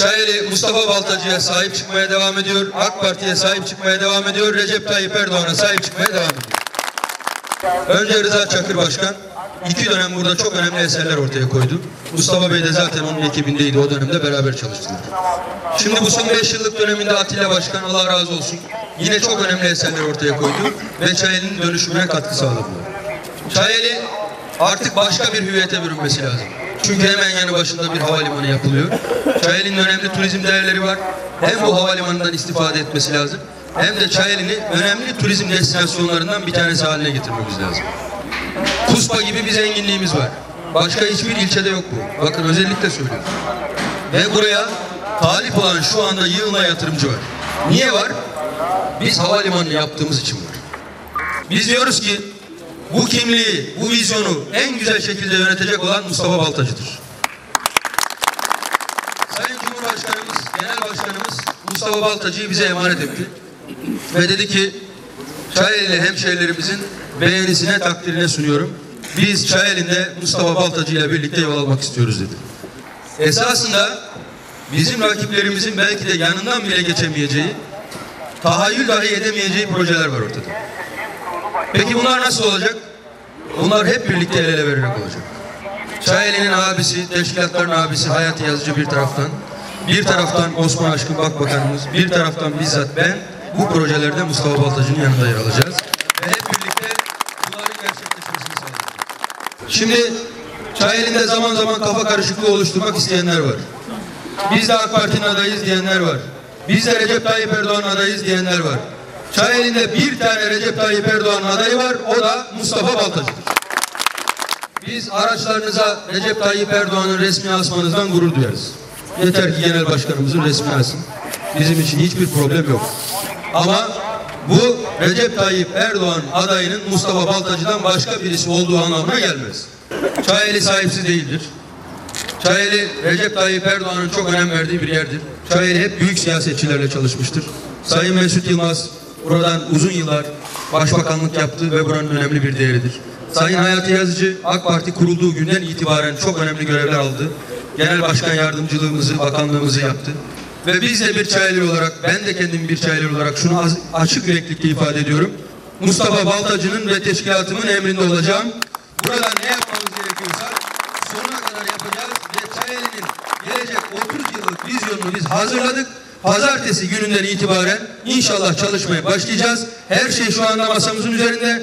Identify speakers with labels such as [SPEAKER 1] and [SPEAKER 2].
[SPEAKER 1] Çayeli Mustafa Baltacı'ya sahip çıkmaya devam ediyor. AK Parti'ye sahip çıkmaya devam ediyor. Recep Tayyip Erdoğan'a sahip çıkmaya devam ediyor. Önce Rıza Çakır Başkan iki dönem burada çok önemli eserler ortaya koydu. Mustafa Bey de zaten onun ekibindeydi. O dönemde beraber çalıştılar. Şimdi bu son 5 yıllık döneminde Atilla Başkan Allah razı olsun yine çok önemli eserler ortaya koydu ve Çayeli'nin dönüşümüne katkı sağladılar. Çayeli artık başka bir hüviyete bürünmesi lazım. Çünkü hemen yanı başında bir havalimanı yapılıyor. Çayeli'nin önemli turizm değerleri var. Hem bu havalimanından istifade etmesi lazım hem de Çayeli'ni önemli turizm destinasyonlarından bir tanesi haline getirmemiz lazım. Kuspa gibi bir zenginliğimiz var. Başka hiçbir ilçede yok bu. Bakın özellikle söylüyorum. Ve buraya talip olan şu anda yığınla yatırımcı var. Niye var? Biz havalimanı yaptığımız için var. Biz diyoruz ki bu kimliği, bu vizyonu en güzel şekilde yönetecek olan Mustafa Baltacı'dır. Sayın Cumhurbaşkanımız, Genel Başkanımız Mustafa Baltacı'yı bize emanet etti. Ve dedi ki Çayeli hemşehrilerimizin beğenisine, takdirine sunuyorum. Biz Çayeli'nde Mustafa Baltacı ile birlikte yol almak istiyoruz dedi. Esasında bizim rakiplerimizin belki de yanından bile geçemeyeceği, tahayyül dahi edemeyeceği projeler var ortada. Peki bunlar nasıl olacak? Bunlar hep birlikte el ele vererek olacak. Çayeli'nin abisi, teşkilatların abisi Hayati Yazıcı bir taraftan, bir taraftan Osman Aşkın Bakbakanımız, bir taraftan bizzat ben bu projelerde Mustafa Baltacı'nın yanında yer alacağız. Ve hep birlikte bunların gerçekleşmesini sağlayacağız. Şimdi Çayeli'nde zaman zaman kafa karışıklığı oluşturmak isteyenler var. Biz de AK Parti'nin adayız diyenler var. Biz de Recep Tayyip Erdoğan adayız diyenler var. Çayeli'nde bir tane Recep Tayyip Erdoğan adayı var. O da Mustafa Baltacı'dır. Biz araçlarınıza Recep Tayyip Erdoğan'ın resmini asmanızdan gurur duyarız. Yeter ki genel başkanımızın resmini asın. Bizim için hiçbir problem yok. Ama bu Recep Tayyip Erdoğan adayının Mustafa Baltacı'dan başka birisi olduğu anlamına gelmez. Çayeli sahipsiz değildir. Çayeli Recep Tayyip Erdoğan'ın çok önem verdiği bir yerdir. Çayeli hep büyük siyasetçilerle çalışmıştır. Sayın Mesut Yılmaz buradan uzun yıllar başbakanlık yaptı ve buranın önemli bir değeridir. Sayın Hayati Yazıcı AK Parti kurulduğu günden itibaren çok önemli görevler aldı. Genel başkan yardımcılığımızı, bakanlığımızı yaptı. Ve biz de bir Çayeli olarak, ben de kendim bir Çayeli olarak şunu açık yüreklikle ifade ediyorum. Mustafa Baltacı'nın ve teşkilatımın emrinde olacağım. Burada ne yapmamız gerekiyorsa sonuna kadar yapacağız ve Çayeli'nin gelecek 30 yıllık vizyonunu biz hazırladık. Pazartesi gününden itibaren inşallah çalışmaya başlayacağız. Her şey şu anda masamızın üzerinde.